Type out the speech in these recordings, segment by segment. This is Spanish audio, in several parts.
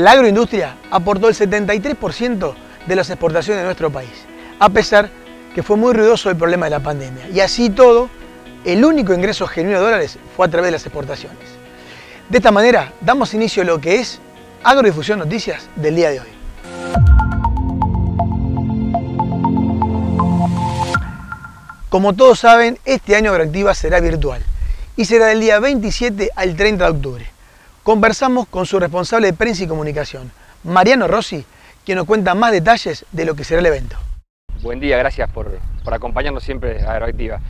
La agroindustria aportó el 73% de las exportaciones de nuestro país, a pesar que fue muy ruidoso el problema de la pandemia. Y así todo, el único ingreso genuino de dólares fue a través de las exportaciones. De esta manera, damos inicio a lo que es Agrodifusión Noticias del día de hoy. Como todos saben, este año Agroactiva será virtual y será del día 27 al 30 de octubre. Conversamos con su responsable de prensa y comunicación, Mariano Rossi, quien nos cuenta más detalles de lo que será el evento. Buen día, gracias por, acompañarnos siempre a Agroactiva.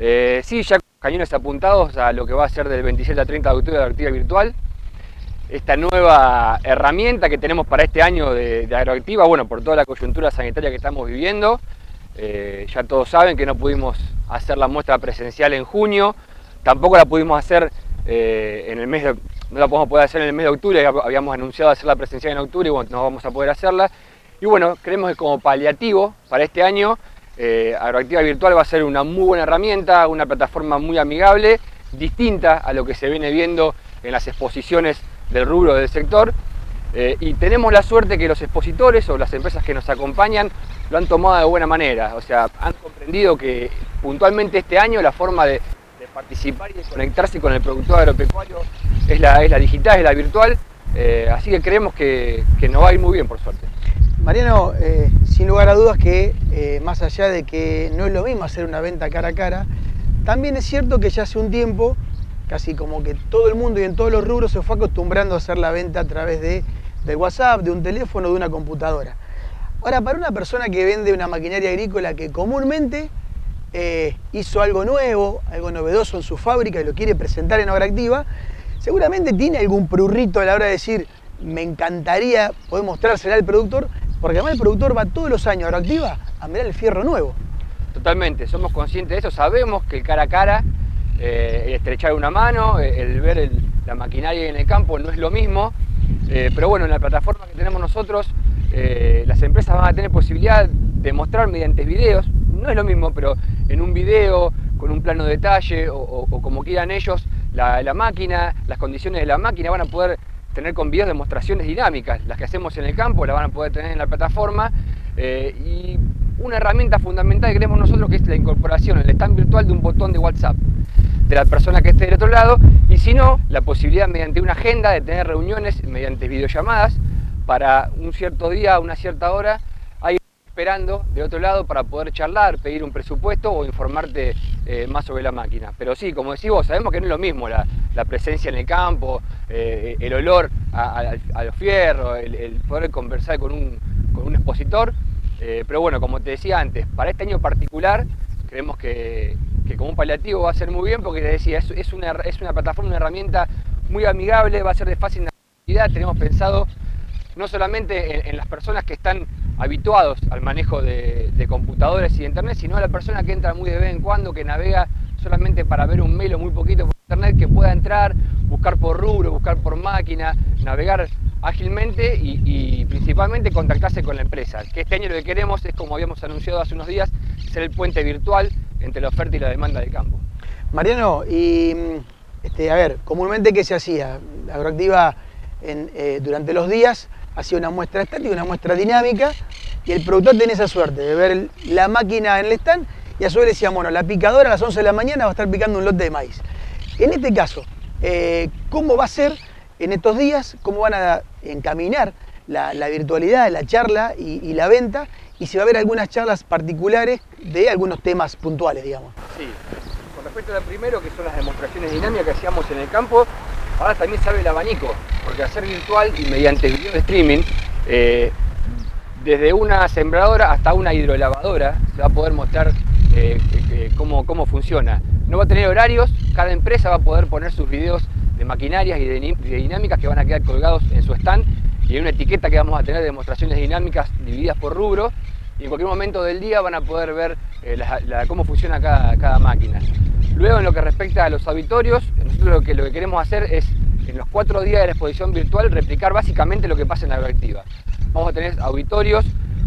Eh, sí, ya cañones apuntados a lo que va a ser del 27 al 30 de octubre de Agroactiva Virtual. Esta nueva herramienta que tenemos para este año de, de bueno, por toda la coyuntura sanitaria que estamos viviendo, eh, ya todos saben que no pudimos hacer la muestra presencial en junio, tampoco la pudimos hacer eh, en el mes de, no la podemos poder hacer en el mes de octubre, habíamos anunciado hacer la presencial en octubre y bueno, no vamos a poder hacerla. Y bueno, creemos que como paliativo para este año, eh, Agroactiva Virtual va a ser una muy buena herramienta, una plataforma muy amigable, distinta a lo que se viene viendo en las exposiciones del rubro del sector. y tenemos la suerte que los expositores o las empresas que nos acompañan lo han tomado de buena manera, o sea, han comprendido que puntualmente este año la forma de, participar y de conectarse con el productor agropecuario es la, es la digital, es la virtual, eh, así que creemos que, nos va a ir muy bien por suerte. Mariano, eh, sin lugar a dudas que eh, más allá de que no es lo mismo hacer una venta cara a cara, también es cierto que ya hace un tiempo, casi como que todo el mundo y en todos los rubros se fue acostumbrando a hacer la venta a través de, de WhatsApp, de un teléfono, de una computadora. Ahora, para una persona que vende una maquinaria agrícola que comúnmente eh, hizo algo nuevo, algo novedoso en su fábrica y lo quiere presentar en obra activa, seguramente tiene algún prurrito a la hora de decir, me encantaría poder mostrársela al productor, porque además el productor va todos los años a obra activa a mirar el fierro nuevo. Totalmente, somos conscientes de eso, sabemos que el cara a cara, eh, el estrechar una mano, el ver la maquinaria en el campo no es lo mismo, eh, pero bueno, en la plataforma que tenemos nosotros eh, las empresas van a tener posibilidad de mostrar mediante videos, no es lo mismo, pero en un video, con un plano de detalle o, como quieran ellos, la, máquina, las condiciones de la máquina van a poder tener con videos demostraciones dinámicas, las que hacemos en el campo las van a poder tener en la plataforma eh, y una herramienta fundamental que tenemos nosotros que es la incorporación, el stand virtual de un botón de WhatsApp de la persona que esté del otro lado y si no, la posibilidad mediante una agenda de tener reuniones mediante videollamadas para un cierto día, una cierta hora, esperando de otro lado para poder charlar, pedir un presupuesto o informarte eh, más sobre la máquina. Pero sí, como decís vos, sabemos que no es lo mismo la, presencia en el campo, eh, el olor a, los fierros, el, poder conversar con un, expositor. Eh, pero bueno, como te decía antes, para este año particular creemos que, como un paliativo va a ser muy bien porque te decía, es, una, es una plataforma, una herramienta muy amigable, va a ser de fácil navegabilidad. Tenemos pensado no solamente en, las personas que están habituados al manejo de, computadores y de internet, sino a la persona que entra muy de vez en cuando, que navega solamente para ver un mail o muy poquito por internet, que pueda entrar, buscar por rubro, buscar por máquina, navegar ágilmente y, principalmente contactarse con la empresa. Que este año lo que queremos es, como habíamos anunciado hace unos días, ser el puente virtual entre la oferta y la demanda del campo. Mariano, y este, a ver, comúnmente qué se hacía, agroactiva en, eh, durante los días hacía una muestra estática una muestra dinámica, y el productor tiene esa suerte de ver la máquina en el stand y a su vez decía, bueno, la picadora a las 11 de la mañana va a estar picando un lote de maíz. En este caso, eh, ¿cómo va a ser en estos días? ¿Cómo van a encaminar la, virtualidad, la charla y, la venta? Y si va a haber algunas charlas particulares de algunos temas puntuales, digamos. Sí, con respecto a lo primero, que son las demostraciones dinámicas que hacíamos en el campo, ahora también sabe el abanico, porque hacer virtual y mediante video de streaming, eh, desde una sembradora hasta una hidrolavadora, se va a poder mostrar eh, eh, cómo, cómo, funciona. No va a tener horarios, cada empresa va a poder poner sus videos de maquinarias y de, dinámicas que van a quedar colgados en su stand y hay una etiqueta que vamos a tener de demostraciones dinámicas divididas por rubro y en cualquier momento del día van a poder ver cómo funciona cada, cada máquina. Luego, en lo que respecta a los auditorios, nosotros lo que, lo que queremos hacer es, en los cuatro días de la exposición virtual, replicar básicamente lo que pasa en la agroactiva. Vamos a tener auditorios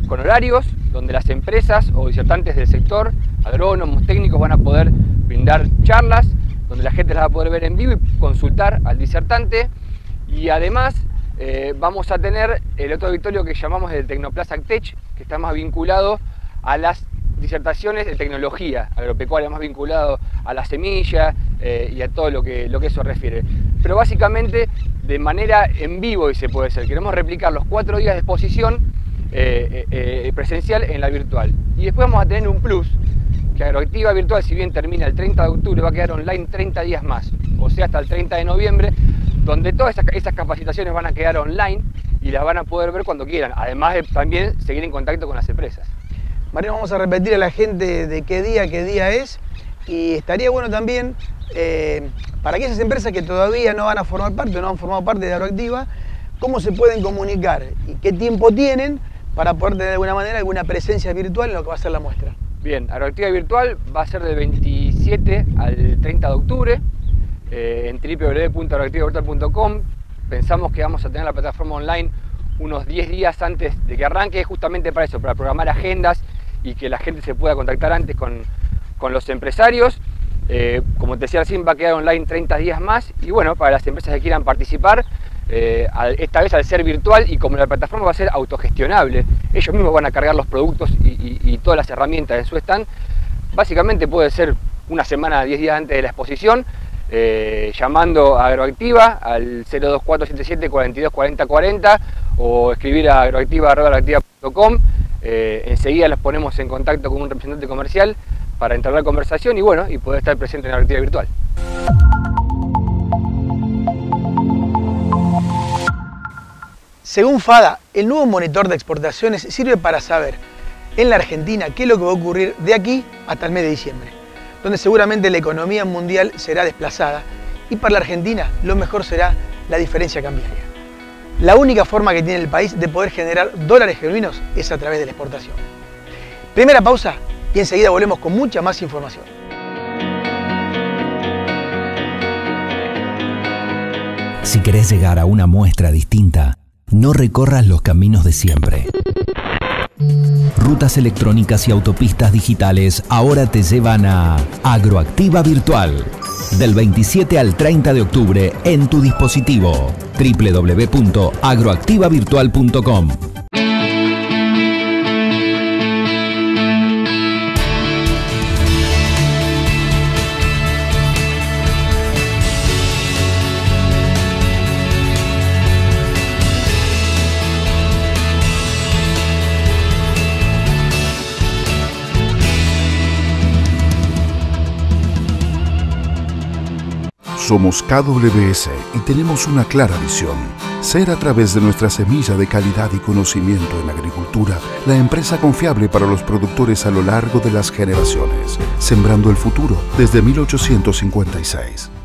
con horarios, donde las empresas o disertantes del sector, agrónomos, técnicos, van a poder brindar charlas, donde la gente las va a poder ver en vivo y consultar al disertante. Y además, eh, vamos a tener el otro auditorio que llamamos el Tecnoplaza Tech, que está más vinculado a las disertaciones de tecnología agropecuaria, más vinculado a la semilla eh, y a todo lo que, lo que eso refiere. Pero básicamente de manera en vivo, y se puede ser, queremos replicar los cuatro días de exposición eh, presencial en la virtual. Y después vamos a tener un plus, que Agroactiva Virtual, si bien termina el 30 de octubre, va a quedar online 30 días más, o sea, hasta el 30 de noviembre, donde todas esas, capacitaciones van a quedar online y las van a poder ver cuando quieran, además de también seguir en contacto con las empresas. Mariano, vamos a repetir a la gente de qué día, qué día es, y estaría bueno también eh, para aquellas empresas que todavía no van a formar parte, no han formado parte de Agroactiva, cómo se pueden comunicar y qué tiempo tienen para poder tener de alguna manera alguna presencia virtual en lo que va a ser la muestra. Bien, Agroactiva Virtual va a ser del 27 al 30 de octubre. Eh, en www.reactivavirtual.com. Pensamos que vamos a tener la plataforma online unos 10 días antes de que arranque, justamente para eso, para programar agendas y que la gente se pueda contactar antes con, los empresarios. Eh, como te decía recién, va a quedar online 30 días más y bueno, para las empresas que quieran participar, eh, esta vez al ser virtual y como la plataforma va a ser autogestionable, ellos mismos van a cargar los productos y, todas las herramientas en su stand, básicamente puede ser una semana, 10 días antes de la exposición, eh, llamando a Agroactiva al 02477 42 o escribir a agroactiva.com. Eh, enseguida los ponemos en contacto con un representante comercial para entrar conversación y bueno, y poder estar presente en la Agroactiva Virtual. Según FADA, el nuevo monitor de exportaciones sirve para saber en la Argentina qué es lo que va a ocurrir de aquí hasta el mes de diciembre donde seguramente la economía mundial será desplazada y para la Argentina lo mejor será la diferencia cambiaria. La única forma que tiene el país de poder generar dólares genuinos es a través de la exportación. Primera pausa y enseguida volvemos con mucha más información. Si querés llegar a una muestra distinta, no recorras los caminos de siempre. Rutas electrónicas y autopistas digitales ahora te llevan a Agroactiva Virtual. Del 27 al 30 de octubre en tu dispositivo. www.agroactivavirtual.com Somos KWS y tenemos una clara visión. Ser a través de nuestra semilla de calidad y conocimiento en agricultura la empresa confiable para los productores a lo largo de las generaciones, sembrando el futuro desde 1856.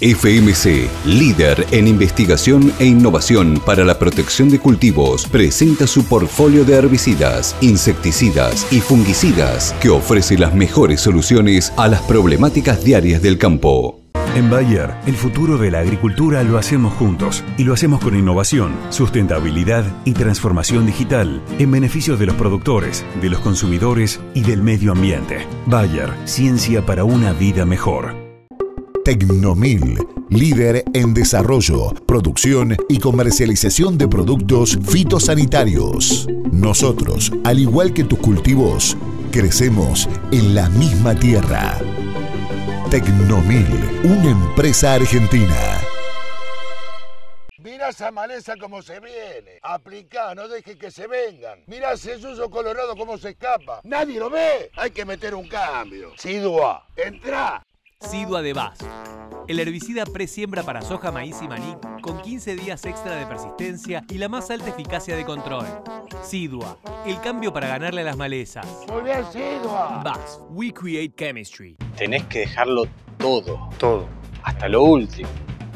FMC, líder en investigación e innovación para la protección de cultivos, presenta su portfolio de herbicidas, insecticidas y fungicidas que ofrece las mejores soluciones a las problemáticas diarias del campo. En Bayer, el futuro de la agricultura lo hacemos juntos y lo hacemos con innovación, sustentabilidad y transformación digital en beneficio de los productores, de los consumidores y del medio ambiente. Bayer, ciencia para una vida mejor. Tecnomil, líder en desarrollo, producción y comercialización de productos fitosanitarios. Nosotros, al igual que tus cultivos, crecemos en la misma tierra. Tecnomil, una empresa argentina. Mirá esa maleza como se viene. Aplicá, no deje que se vengan. Mirá ese suyo colorado como se escapa. Nadie lo ve. Hay que meter un cambio. Sidua, entra. Sidua de Vaz. El herbicida pre-siembra para soja, maíz y maní con 15 días extra de persistencia y la más alta eficacia de control. Sidua, el cambio para ganarle a las malezas. Muy bien, Sidua. Vaz, we create chemistry. Tenés que dejarlo todo. Todo. Hasta lo último.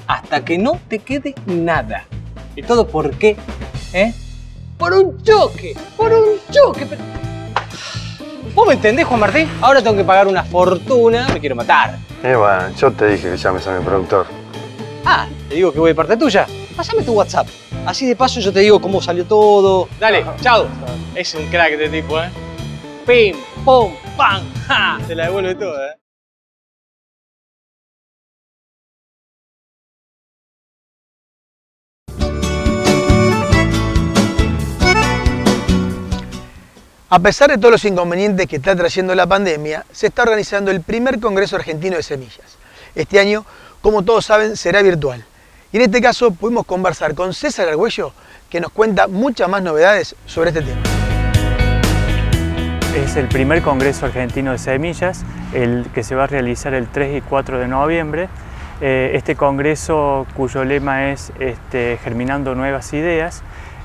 Hasta que no te quede nada. ¿Y todo por qué? ¿Eh? Por un choque. Por un choque. Pero... ¿Vos me entendés, Juan Martín? Ahora tengo que pagar una fortuna, me quiero matar. Eh, bueno, yo te dije que llames a mi productor. Ah, te digo que voy de parte tuya. Pásame tu WhatsApp. Así de paso yo te digo cómo salió todo. Dale, chao. Es un crack este tipo, ¿eh? Pim, pum, pam, ja. Te la devuelve todo, ¿eh? A pesar de todos los inconvenientes que está trayendo la pandemia, se está organizando el primer Congreso Argentino de Semillas. Este año, como todos saben, será virtual. Y en este caso pudimos conversar con César Argüello, que nos cuenta muchas más novedades sobre este tema. Es el primer Congreso Argentino de Semillas, el que se va a realizar el 3 y 4 de noviembre. Eh, este congreso cuyo lema es este, Germinando Nuevas Ideas,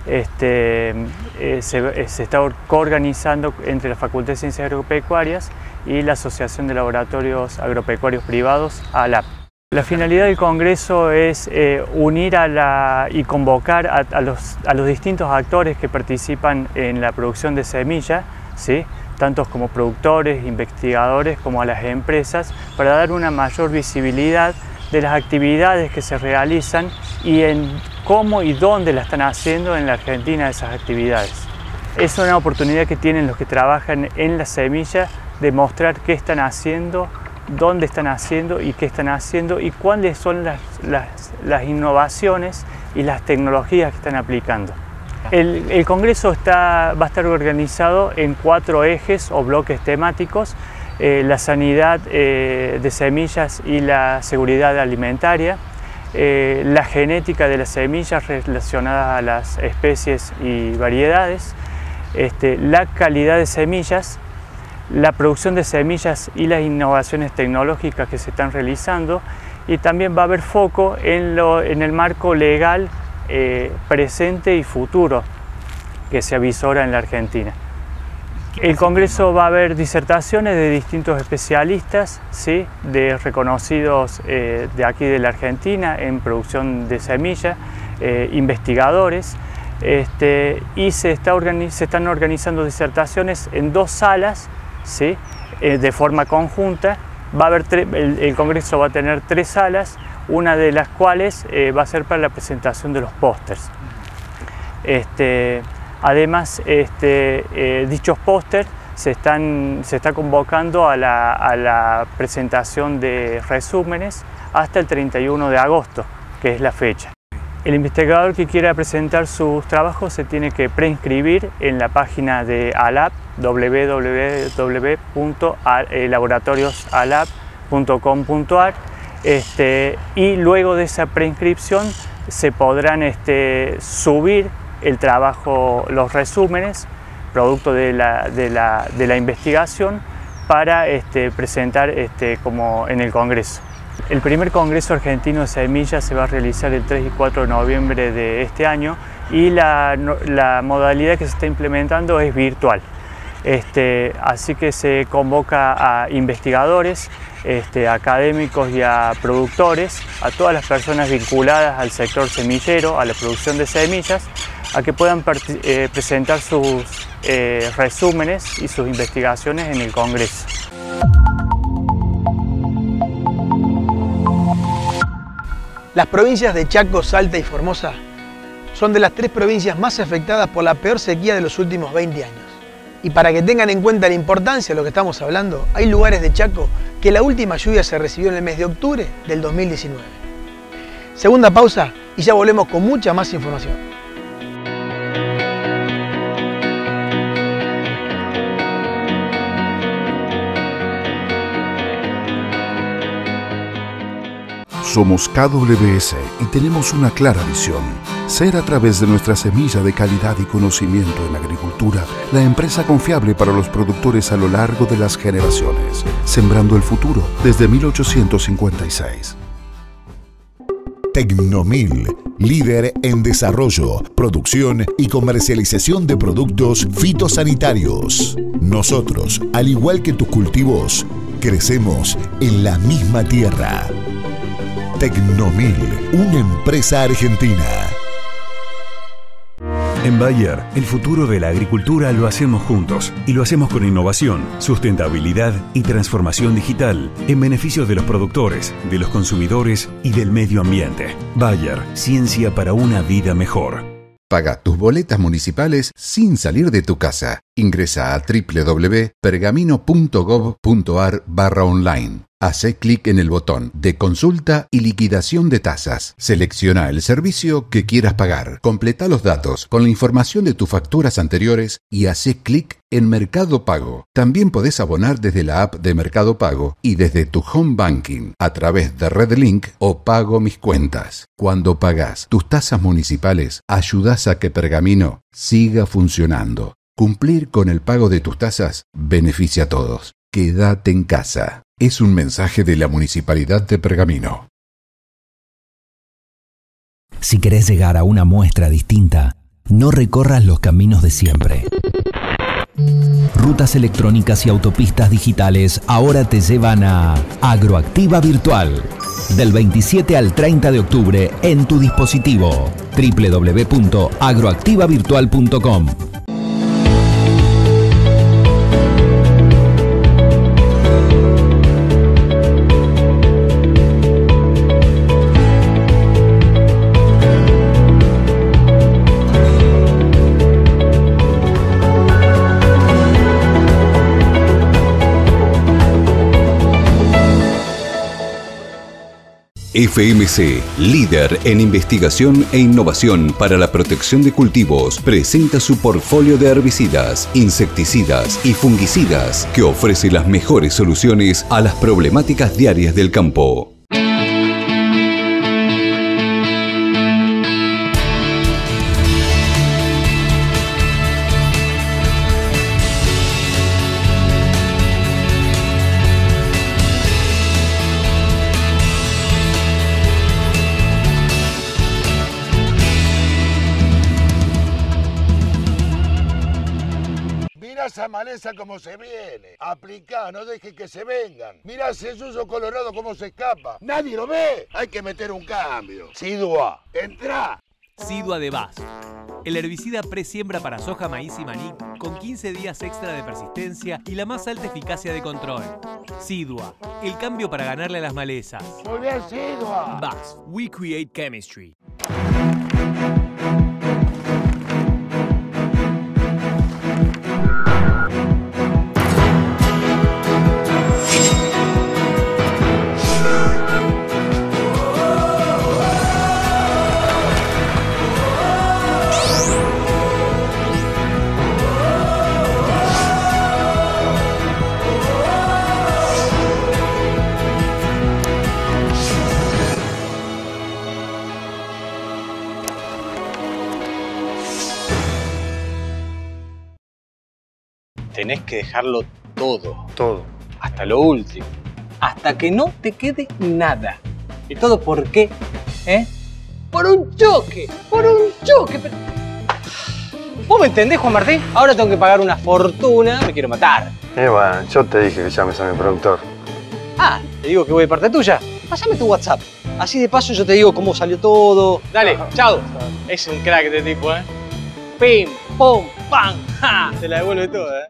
este, eh, se, eh, se, está organizando entre la Facultad de Ciencias Agropecuarias y la Asociación de Laboratorios Agropecuarios Privados, ALAP. La finalidad del Congreso es eh, unir a la, y convocar a, a, los, a, los, distintos actores que participan en la producción de semillas, ¿sí? tantos como productores, investigadores, como a las empresas, para dar una mayor visibilidad de las actividades que se realizan y en cómo y dónde la están haciendo en la Argentina esas actividades. Es una oportunidad que tienen los que trabajan en la semilla de mostrar qué están haciendo, dónde están haciendo y qué están haciendo y cuáles son las, las, innovaciones y las tecnologías que están aplicando. El, el Congreso está, va a estar organizado en cuatro ejes o bloques temáticos eh, la sanidad eh, de semillas y la seguridad alimentaria, eh, la genética de las semillas relacionadas a las especies y variedades, este, la calidad de semillas, la producción de semillas y las innovaciones tecnológicas que se están realizando y también va a haber foco en, lo, en el marco legal presente y futuro que se avisora en la Argentina. El Congreso va a haber disertaciones de distintos especialistas, ¿sí? de reconocidos eh, de aquí de la Argentina en producción de semillas, eh, investigadores, este, y se, está se, están organizando disertaciones en dos salas ¿sí? Eh, de forma conjunta. Va a haber el, Congreso va a tener tres salas, una de las cuales va a ser para la presentación de los pósters. Este, Además, este, eh, dichos pósters se, se está convocando a la, a la, presentación de resúmenes hasta el 31 de agosto, que es la fecha. El investigador que quiera presentar sus trabajos se tiene que preinscribir en la página de ALAP, www.laboratoriosalap.com.ar este, y luego de esa preinscripción se podrán este, subir el trabajo, los resúmenes, producto de la, de la, investigación, para este, presentar este, como en el Congreso. El primer Congreso Argentino de Semillas se va a realizar el 3 y 4 de noviembre de este año y la, la modalidad que se está implementando es virtual. Este, así que se convoca a investigadores, este, académicos y a productores, a todas las personas vinculadas al sector semillero, a la producción de semillas, a que puedan eh, presentar sus eh, resúmenes y sus investigaciones en el Congreso. Las provincias de Chaco, Salta y Formosa son de las tres provincias más afectadas por la peor sequía de los últimos 20 años. Y para que tengan en cuenta la importancia de lo que estamos hablando, hay lugares de Chaco que la última lluvia se recibió en el mes de octubre del 2019. Segunda pausa y ya volvemos con mucha más información. Somos KWS y tenemos una clara visión Ser a través de nuestra semilla de calidad y conocimiento en agricultura la empresa confiable para los productores a lo largo de las generaciones, sembrando el futuro desde 1856. Tecnomil, líder en desarrollo, producción y comercialización de productos fitosanitarios. Nosotros, al igual que tus cultivos, crecemos en la misma tierra. Tecnomil, una empresa argentina. En Bayer, el futuro de la agricultura lo hacemos juntos y lo hacemos con innovación, sustentabilidad y transformación digital en beneficio de los productores, de los consumidores y del medio ambiente. Bayer, ciencia para una vida mejor. Paga tus boletas municipales sin salir de tu casa. Ingresa a www.pergamino.gov.ar barra online. Hace clic en el botón de consulta y liquidación de tasas. Selecciona el servicio que quieras pagar. Completa los datos con la información de tus facturas anteriores y hace clic en Mercado Pago. También podés abonar desde la app de Mercado Pago y desde tu home banking a través de RedLink o Pago Mis Cuentas. Cuando pagas tus tasas municipales, ayudas a que Pergamino siga funcionando. Cumplir con el pago de tus tasas beneficia a todos. Quédate en casa. Es un mensaje de la Municipalidad de Pergamino. Si querés llegar a una muestra distinta, no recorras los caminos de siempre. Rutas electrónicas y autopistas digitales ahora te llevan a Agroactiva Virtual. Del 27 al 30 de octubre en tu dispositivo. www.agroactivavirtual.com FMC, líder en investigación e innovación para la protección de cultivos, presenta su portfolio de herbicidas, insecticidas y fungicidas que ofrece las mejores soluciones a las problemáticas diarias del campo. Esa maleza como se viene. Aplicá, no deje que se vengan. Mirá ese suyo colorado como se escapa. Nadie lo ve. Hay que meter un cambio. Sidua, entra. Sidua de Vaz. El herbicida presiembra para soja, maíz y maní con 15 días extra de persistencia y la más alta eficacia de control. Sidua, el cambio para ganarle a las malezas. Muy bien, Sidua. Vaz, we create chemistry. Tenés que dejarlo todo. Todo. Hasta lo último. Hasta que no te quede nada. ¿Y todo por qué? ¿Eh? Por un choque. Por un choque. pero- ¿Vos me entendés, Juan Martín? Ahora tengo que pagar una fortuna. Me quiero matar. Eh, bueno, yo te dije que llames a mi productor. Ah, te digo que voy de parte tuya. Pásame tu WhatsApp. Así de paso yo te digo cómo salió todo. Dale, chao. Es un crack este tipo, ¿eh? Pim, pum, pam, ja. Te la devuelve toda, ¿eh?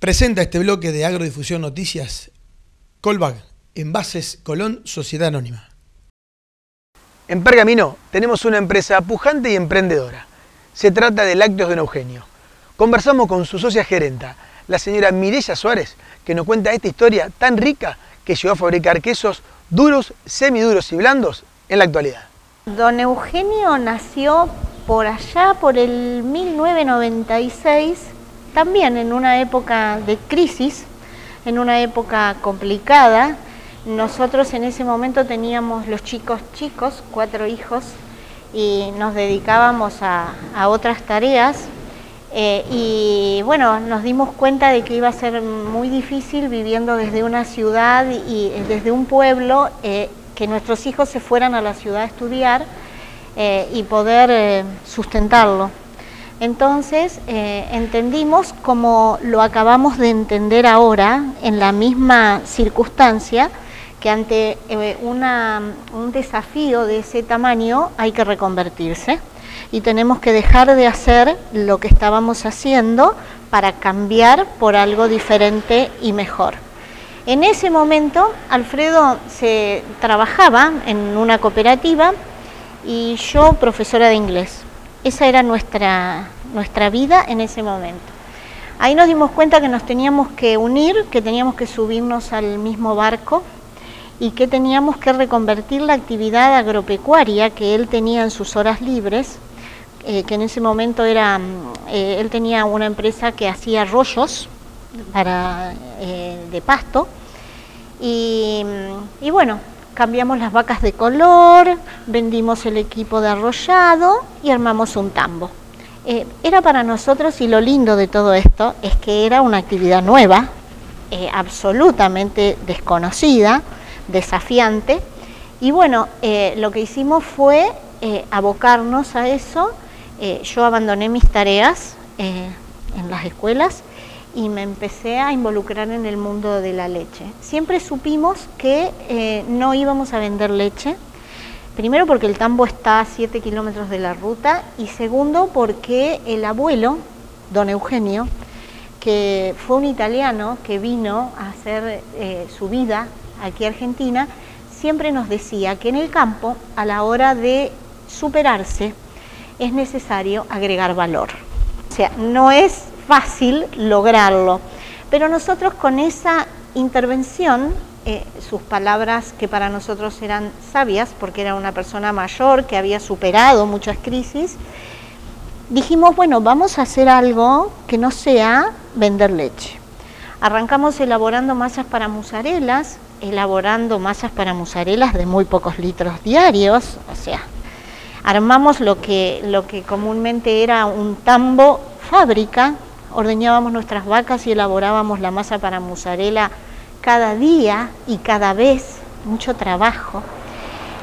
Presenta este bloque de Agrodifusión Noticias Colbag, Envases Colón, Sociedad Anónima. En Pergamino tenemos una empresa pujante y emprendedora. Se trata de Lácteos de Eugenio. Conversamos con su socia gerenta, la señora Mireya Suárez, que nos cuenta esta historia tan rica que llegó a fabricar quesos duros, semiduros y blandos en la actualidad. Don Eugenio nació por allá, por el 1996, también en una época de crisis, en una época complicada, Nosotros en ese momento teníamos los chicos chicos, cuatro hijos, y nos dedicábamos a, otras tareas. Eh, y bueno, nos dimos cuenta de que iba a ser muy difícil viviendo desde una ciudad y desde un pueblo, eh, que nuestros hijos se fueran a la ciudad a estudiar eh, y poder sustentarlo. Entonces entendimos como lo acabamos de entender ahora, en la misma circunstancia, que ante eh, un desafío de ese tamaño hay que reconvertirse y tenemos que dejar de hacer lo que estábamos haciendo para cambiar por algo diferente y mejor. En ese momento Alfredo se trabajaba en una cooperativa y yo profesora de inglés. Esa era nuestra, nuestra vida en ese momento. Ahí nos dimos cuenta que nos teníamos que unir, que teníamos que subirnos al mismo barco y que teníamos que reconvertir la actividad agropecuaria que él tenía en sus horas libres, eh, que en ese momento era, mm, eh, él tenía una empresa que hacía rollos para, eh, de pasto, y, mm, y, bueno, cambiamos las vacas de color, vendimos el equipo de arrollado y armamos un tambo. era para nosotros, y lo lindo de todo esto, es que era una actividad nueva, absolutamente desconocida, desafiante. Y bueno, eh, lo que hicimos fue eh, abocarnos a eso. Eh, yo abandoné mis tareas en las escuelas y me empecé a involucrar en el mundo de la leche. Siempre supimos que no íbamos a vender leche, primero porque el tambo está a 7 kilómetros de la ruta y segundo porque el abuelo, don Eugenio, que fue un italiano que vino a hacer su vida aquí Argentina, siempre nos decía que en el campo, a la hora de superarse, es necesario agregar valor. O sea, no es fácil lograrlo, pero nosotros con esa intervención, eh, sus palabras que para nosotros eran sabias, porque era una persona mayor que había superado muchas crisis, dijimos, bueno, vamos a hacer algo que no sea vender leche. Arrancamos elaborando masas para musarelas, elaborando masas para musarelas de muy pocos litros diarios, o sea, armamos lo que, lo que comúnmente era un tambo fábrica, ordeñábamos nuestras vacas y elaborábamos la masa para musarela cada día y cada vez, mucho trabajo.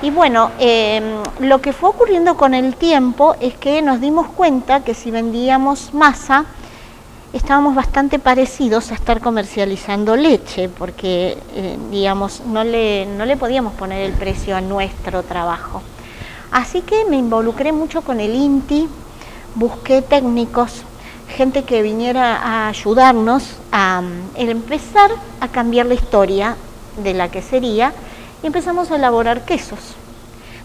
Y bueno, em, lo que fue ocurriendo con el tiempo es que nos dimos cuenta que si vendíamos masa, estábamos bastante parecidos a estar comercializando leche, porque, eh, digamos, no le, no le podíamos poner el precio a nuestro trabajo. Así que me involucré mucho con el INTI, busqué técnicos, gente que viniera a ayudarnos a, a empezar a cambiar la historia de la quesería y empezamos a elaborar quesos.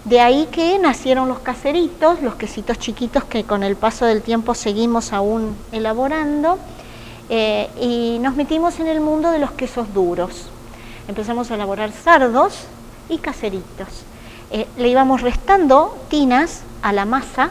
De ahí que nacieron los caseritos, los quesitos chiquitos que con el paso del tiempo seguimos aún elaborando eh, y nos metimos en el mundo de los quesos duros. Empezamos a elaborar sardos y caseritos. Eh, le íbamos restando tinas a la masa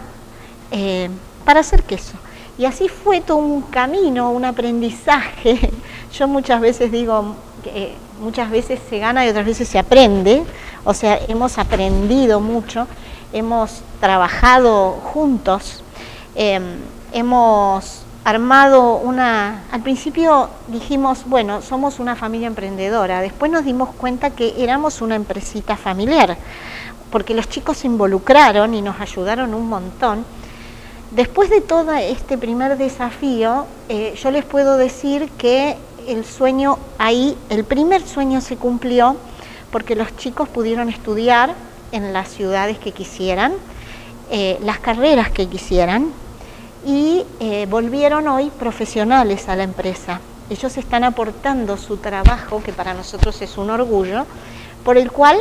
eh, para hacer queso. Y así fue todo un camino, un aprendizaje. Yo muchas veces digo que muchas veces se gana y otras veces se aprende o sea, hemos aprendido mucho, hemos trabajado juntos, em, hemos armado una... Al principio dijimos, bueno, somos una familia emprendedora, después nos dimos cuenta que éramos una empresita familiar, porque los chicos se involucraron y nos ayudaron un montón. Después de todo este primer desafío, eh, yo les puedo decir que el sueño ahí, el primer sueño se cumplió, porque los chicos pudieron estudiar en las ciudades que quisieran, eh, las carreras que quisieran y eh, volvieron hoy profesionales a la empresa. Ellos están aportando su trabajo, que para nosotros es un orgullo, por el cual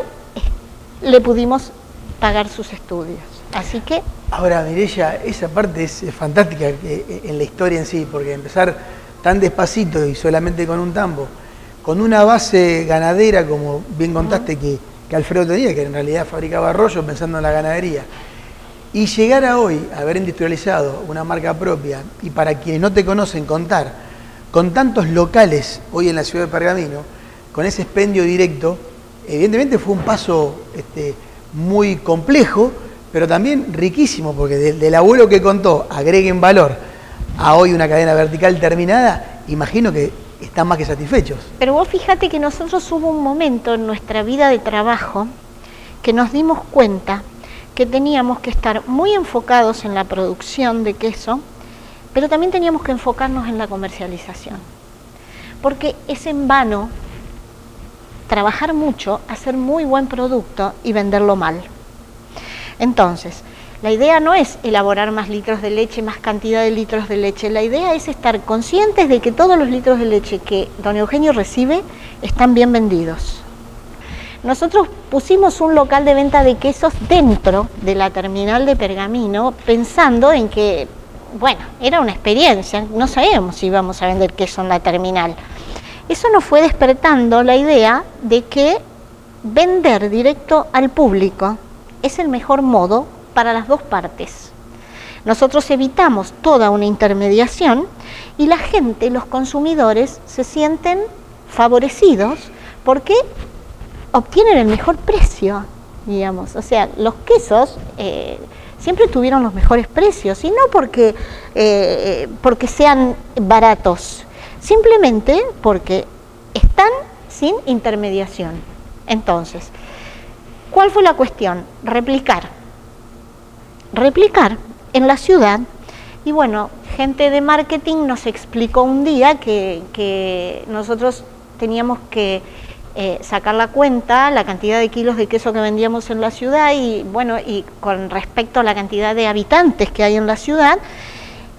le pudimos pagar sus estudios. Así que... Ahora, Mirella, esa parte es fantástica en la historia en sí, porque empezar tan despacito y solamente con un tambo, con una base ganadera, como bien contaste que, Alfredo tenía, que en realidad fabricaba arroyo pensando en la ganadería, y llegar a hoy a haber industrializado una marca propia y para quienes no te conocen contar con tantos locales hoy en la ciudad de Pergamino, con ese expendio directo, evidentemente fue un paso este, muy complejo, pero también riquísimo, porque del, abuelo que contó, agreguen valor a hoy una cadena vertical terminada, imagino que están más que satisfechos. Pero vos fíjate que nosotros hubo un momento en nuestra vida de trabajo que nos dimos cuenta que teníamos que estar muy enfocados en la producción de queso, pero también teníamos que enfocarnos en la comercialización. Porque es en vano trabajar mucho, hacer muy buen producto y venderlo mal. Entonces, la idea no es elaborar más litros de leche, más cantidad de litros de leche. La idea es estar conscientes de que todos los litros de leche que don Eugenio recibe están bien vendidos. Nosotros pusimos un local de venta de quesos dentro de la terminal de Pergamino pensando en que, bueno, era una experiencia, no sabíamos si íbamos a vender queso en la terminal. Eso nos fue despertando la idea de que vender directo al público es el mejor modo para las dos partes. Nosotros evitamos toda una intermediación y la gente, los consumidores, se sienten favorecidos porque obtienen el mejor precio, digamos. O sea, los quesos eh, siempre tuvieron los mejores precios y no porque, eh, porque sean baratos, simplemente porque están sin intermediación. Entonces, ¿cuál fue la cuestión? Replicar. Replicar en la ciudad. Y bueno, gente de marketing nos explicó un día que, nosotros teníamos que eh, sacar la cuenta, la cantidad de kilos de queso que vendíamos en la ciudad y bueno, y con respecto a la cantidad de habitantes que hay en la ciudad,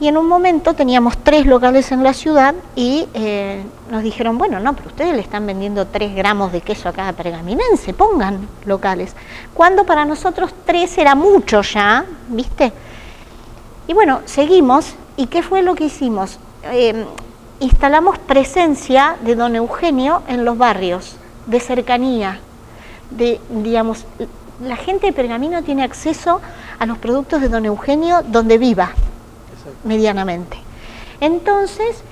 y en un momento teníamos tres locales en la ciudad y eh, nos dijeron, bueno, no, pero ustedes le están vendiendo tres gramos de queso a cada pergaminense, pongan locales. Cuando para nosotros tres era mucho ya, ¿viste? Y bueno, seguimos. ¿Y qué fue lo que hicimos? Em, instalamos presencia de don Eugenio en los barrios, de cercanía, de, digamos, la gente de Pergamino tiene acceso a los productos de don Eugenio donde viva medianamente. Entonces,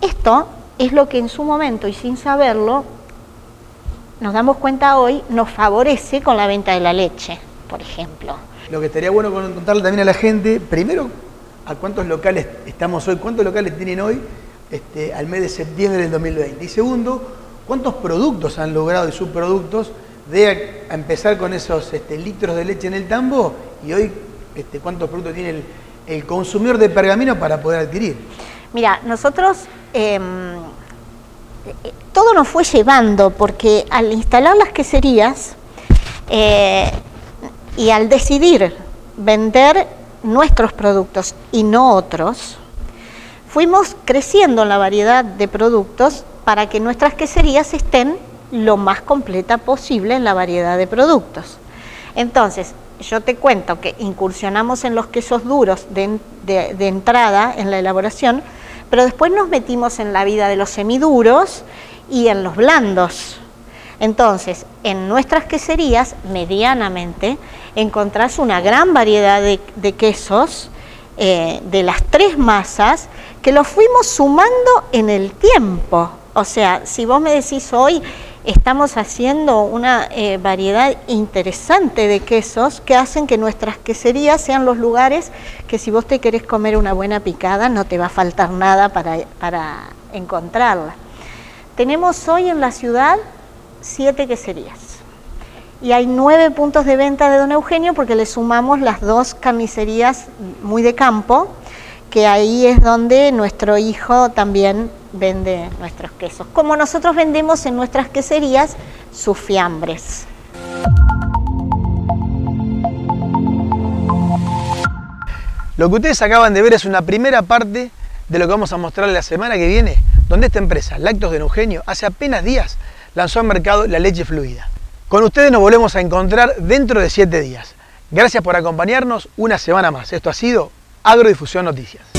esto es lo que en su momento y sin saberlo, nos damos cuenta hoy, nos favorece con la venta de la leche, por ejemplo. Lo que estaría bueno contarle también a la gente, primero, a cuántos locales estamos hoy, cuántos locales tienen hoy este, al mes de septiembre del 2020. Y segundo, cuántos productos han logrado y subproductos de empezar con esos este, litros de leche en el tambo y hoy este, cuántos productos tiene el el consumidor de pergamino para poder adquirir? Mira, nosotros em, todo nos fue llevando porque al instalar las queserías eh, y al decidir vender nuestros productos y no otros, fuimos creciendo en la variedad de productos para que nuestras queserías estén lo más completa posible en la variedad de productos. Entonces, yo te cuento que incursionamos en los quesos duros de, entrada en la elaboración, pero después nos metimos en la vida de los semiduros y en los blandos. Entonces, en nuestras queserías, medianamente, encontrás una gran variedad de, quesos eh, de las tres masas que los fuimos sumando en el tiempo. O sea, si vos me decís hoy, estamos haciendo una eh, variedad interesante de quesos que hacen que nuestras queserías sean los lugares que si vos te querés comer una buena picada no te va a faltar nada para, para encontrarla. Tenemos hoy en la ciudad siete queserías y hay nueve puntos de venta de Don Eugenio porque le sumamos las dos carnicerías muy de campo, que ahí es donde nuestro hijo también vende nuestros quesos, como nosotros vendemos en nuestras queserías sus fiambres. Lo que ustedes acaban de ver es una primera parte de lo que vamos a mostrar la semana que viene, donde esta empresa, Lactos de Eugenio, hace apenas días lanzó al mercado la leche fluida. Con ustedes nos volvemos a encontrar dentro de siete días. Gracias por acompañarnos una semana más. Esto ha sido Agrodifusión Noticias.